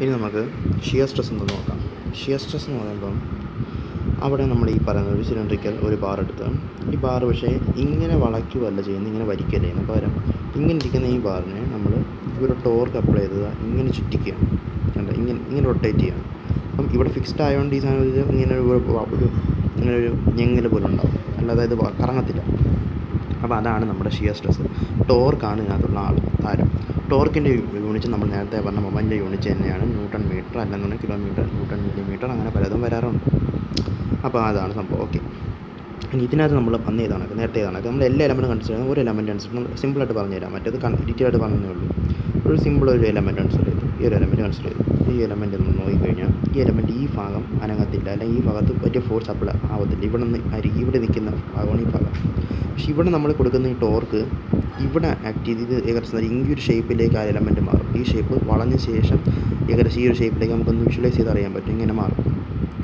ഇനി നമുക്ക് shear stress എന്ന് നോക്കാം. ഷിയർ സ്ട്രെസ് എന്ന് പറയുമ്പം അവിടെ നമ്മൾ ഈ പറയുന്ന ഒരു സിലിണ്ടറിക്കൽ ഒരു ബാർ എടുത്ത് ഈ ബാർ പക്ഷേ ഇങ്ങനെ വളയ്ക്കുകയല്ല ചെയ്യുന്നത് ഇങ്ങനെ വരിക്കുകയല്ല ചെയ്യുന്നത്. പകരം ഇങ്ങനെ ഇരിക്കുന്ന ഈ ബാറിനെ നമ്മൾ ഒരു ടോർക്ക് അപ്ലൈ ചെയ്തത് ഇങ്ങനെ ചുറ്റിക്കുകയാണ്. കണ്ടോ? ഇങ്ങനെ ഇങ്ങനെ റൊട്ടേറ്റ് ചെയ്യണം. അപ്പം ഇവിടെ ഫിക്സ്ഡ് ആയതുകൊണ്ട് ഈ സാധനം ഇങ്ങനെ ഒരു ഒരു ഇങ്ങനെ ഒരു ഞെങ്ങൽ പോലെ ഉണ്ടാവും. അല്ലാതെ ഇത് കറങ്ങത്തില്ല. അപ്പോൾ അതാണ് നമ്മുടെ ഷിയർ സ്ട്രെസ് ടോർക്കാണ് ഇതിനകത്തുള്ള ആൾ താരം. ടോർക്കിന്റെ യൂണിറ്റ് നമ്മൾ നേരത്തെ പറഞ്ഞ മൊബൈലിന്റെ യൂണിറ്റ് തന്നെയാണ്. ന്യൂട്ടൺ മീറ്റർ അല്ലെന്നുണ്ടെങ്കിൽ കിലോമീറ്റർ ന്യൂട്ടൺ മില്ലിമീറ്റർ അങ്ങനെ പലതും വരാറുണ്ട്. അപ്പോൾ അതാണ് സംഭവം. ഓക്കെ. ഇനി ഇതിനകത്ത് നമ്മൾ വന്ന ഇതാണ് നേരത്തെ ഇതാണ്. നമ്മൾ എല്ലാ എലമെന്റും കൺസിഡർ ചെയ്യുന്നത് ഒരു എലമെന്റ് അനുസരിച്ച്. സിമ്പിളായിട്ട് പറഞ്ഞുതരാം. മറ്റേത് ഡീറ്റെയിൽ ആയിട്ട് പറഞ്ഞതേ ഉള്ളൂ. ഒരു സിമ്പിൾ ഒരു എലമെന്റ് അനുസരിച്ച്. ഈ ഒരു എലമെന്റ് കൺസിഡർ ചെയ്തു ഈ എലമെന്റ് ഒന്ന് നോക്കിക്കഴിഞ്ഞാൽ ഈ എലമെന്റ് ഈ ഭാഗം അനങ്ങത്തില്ല. അല്ലെങ്കിൽ ഈ ഭാഗത്ത് വലിയ ഫോഴ്സ് അപ്ലൈ ആവത്തില്ല. ഇവിടെ നിന്ന് ഇവിടെ നിൽക്കുന്ന ഭാഗമാണ് ഈ ഭാഗം. പക്ഷെ ഇവിടെ നമ്മൾ കൊടുക്കുന്ന ഈ ടോർക്ക് ഇവിടെ ആക്ട് ചെയ്ത് ഏകദേശം ഈ ഒരു ഷേപ്പിലേക്ക് ആ എലമെന്റ് മാറും. ഈ ഷേപ്പ് വളഞ്ഞ ശേഷം ഏകദേശം ഈ ഒരു ഷേപ്പിലേക്ക് നമുക്കൊന്ന് വിഷ്വലൈസ് ചെയ്ത് അറിയാൻ പറ്റും. ഇങ്ങനെ മാറും.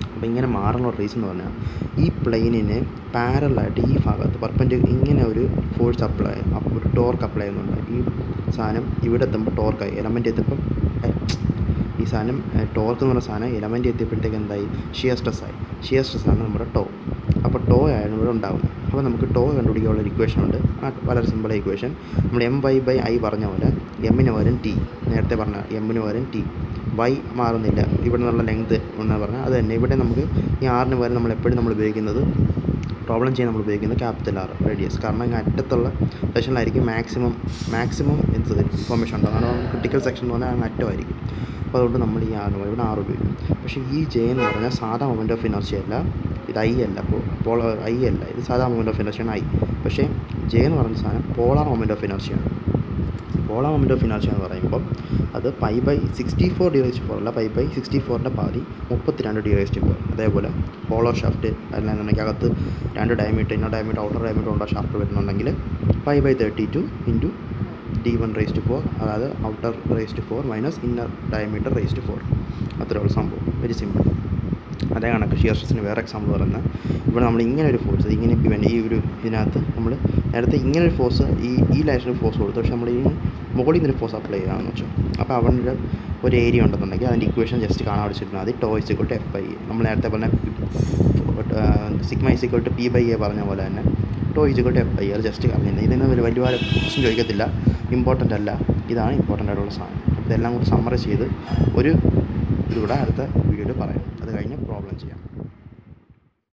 അപ്പോൾ ഇങ്ങനെ മാറാനുള്ള റീസൺ എന്ന് പറഞ്ഞാൽ ഈ പ്ലെയിനിന് പാരലായിട്ട് ഈ ഭാഗത്ത് പർപ്പന്റ് ഇങ്ങനെ ഒരു ഫോഴ്സ് അപ്ലൈ ഒരു ടോർക്ക് അപ്ലൈ ചെയ്യുന്നുണ്ട്. ഈ സാധനം ഇവിടെ എത്തുമ്പോൾ ടോർക്കായി എലമെന്റ് എത്തുമ്പം ഏ, ഈ സാധനം ടോർക്ക് എന്ന് പറഞ്ഞ സാധനം ഇലമെന്റ് എത്തിയപ്പോഴത്തേക്ക് എന്തായി? ഷിയർ സ്ട്രെസ് ആയി. ഷിയർ സ്ട്രെസ് ആണ് നമ്മുടെ ടോ അപ്പോൾ ടോ ആണ് ഇവിടെ ഉണ്ടാകുന്നത് അപ്പോൾ നമുക്ക് ടോ കണ്ടുപിടിക്കാനുള്ള ഇക്വേഷൻ ഉണ്ട്. വളരെ സിമ്പിൾ ഇക്വേഷൻ നമ്മൾ എം വൈ ബൈ ഐ പറഞ്ഞ പോലെ എമ്മിന് പകരം ടി നേരത്തെ പറഞ്ഞ എമ്മിന് പകരം ടി വൈ മാറുന്നില്ല. ഇവിടെ നിന്നുള്ള ലെങ്ത് എന്ന് പറഞ്ഞാൽ അത് തന്നെ. ഇവിടെ നമുക്ക് ഈ ആറിന് പകരം നമ്മൾ എപ്പോഴും നമ്മൾ ഉപയോഗിക്കുന്നത് പ്രോബ്ലം ചെയ്യാൻ നമ്മൾ ഉപയോഗിക്കുന്നത് ക്യാപിറ്റൽ ആർ റേഡിയസ് കാരണം ഇങ്ങ് അറ്റത്തുള്ള സെക്ഷനിലായിരിക്കും മാക്സിമം മാക്സിമം എന്ത് ഇൻഫോർമേഷൻ ഉണ്ടാകും കാരണം ക്രിട്ടിക്കൽ സെക്ഷൻ എന്ന് പറഞ്ഞാൽ അങ്ങ് അറ്റമായിരിക്കും. അപ്പോൾ അതുകൊണ്ട് നമ്മൾ ഈ ആറ് ഇവിടെ ആറ് ഉപയോഗിക്കും. പക്ഷേ ഈ ജെ എന്ന് പറഞ്ഞാൽ സാധാ മൊമെന്റ് ഓഫ് ഇനർഷ്യ അല്ല. ഇത് ഐ അല്ല. അപ്പോൾ പോളാർ ഐ അല്ല. ഇത് സാധാ മൊമെന്റ് ഓഫ് എനർജിയാണ് ഐ പക്ഷേ ജെ എന്ന് പറഞ്ഞ സാധനം പോളാർ മൊമെന്റ് ഓഫ് ഇനർഷ്യയാണ് പോളാർ മൊമെന്റ് ഓഫ് ഇനർഷ്യ എന്ന് പറയുമ്പോൾ അത് pi by sixty four D raised four അല്ല പൈ ബൈ സിക്സ്റ്റി ഫോറിന്റെ പാതി മുപ്പത്തിരണ്ട് ഡി റേസ്റ്റ് ഫോർ അതേപോലെ പോളർ ഷാഫ്റ്റ് അല്ലാന്നുണ്ടെങ്കിൽ അകത്ത് രണ്ട് diameter inner diameter outer diameter ഉള്ള ഷാഫ്റ്റ് വരുന്നുണ്ടെങ്കിൽ pi by thirty two into D one raised four അതായത് outer raised four minus inner diameter raised four അത്രയുള്ള സംഭവം. വെരി സിമ്പിൾ അതേ കണക്ക്. ഷിയർ സ്ട്രെസ്സിന് വേറെ എക്സാമ്പിൾ പറയുന്നത്. ഇവിടെ നമ്മൾ ഇങ്ങനെ ഒരു ഫോഴ്സ് ഇങ്ങനെ ഈ ഒരു ഇതിനകത്ത് നമ്മൾ നേരത്തെ ഇങ്ങനെ ഒരു ഫോഴ്സ് ഈ ഈ ലൈനിൽ ഫോഴ്സ് കൊടുത്തു. പക്ഷേ നമ്മൾ ഈ മുകളിൽ നിന്നൊരു ഫോഴ്സ് അപ്ലൈ ചെയ്താണെന്ന് വെച്ചു. അപ്പോൾ അവന്റെ ഒരു ഏരിയ ഉണ്ടെന്നുണ്ടെങ്കിൽ അതിന്റെ ഇക്വേഷൻ ജസ്റ്റ് കാണാൻ പഠിച്ചിരുന്നാൽ അത് tau is equal to F by A നമ്മൾ നേരത്തെ പറഞ്ഞ sigma is equal to P by A പറഞ്ഞ പോലെ തന്നെ tau is equal to F by A just അറിയുന്നത് ഇതിന് വലിയ വലിയ ക്വസ്റ്റ്യൻ ചോദിക്കത്തില്ല. ഇമ്പോർട്ടന്റ് അല്ല. ഇതാണ് ഇമ്പോർട്ടന്റ് ആയിട്ടുള്ള സാധനം. ഇതെല്ലാം കൂടി സമ്മറൈസ് ചെയ്ത് ഒരു ഇതിലൂടെ അടുത്ത വീഡിയോയിൽ പറയാം. അത് കഴിഞ്ഞ് പ്രോബ്ലം ചെയ്യാം.